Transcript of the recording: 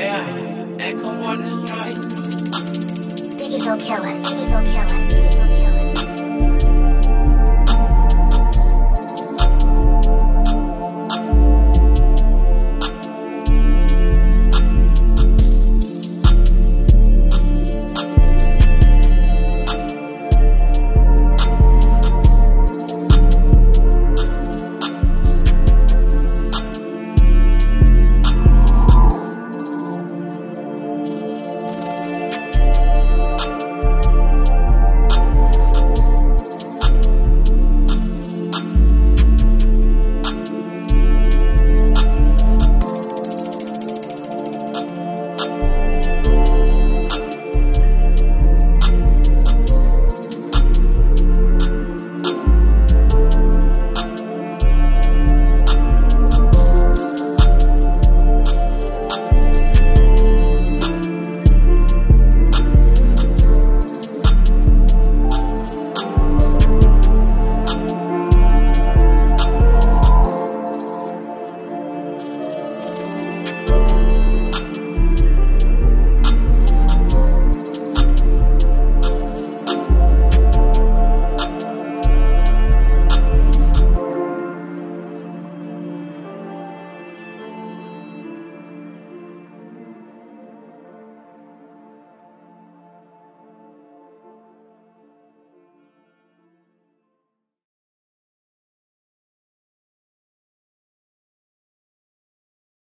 Yeah, and come on, destroy. Digital killers. Digital killers. Digital killers.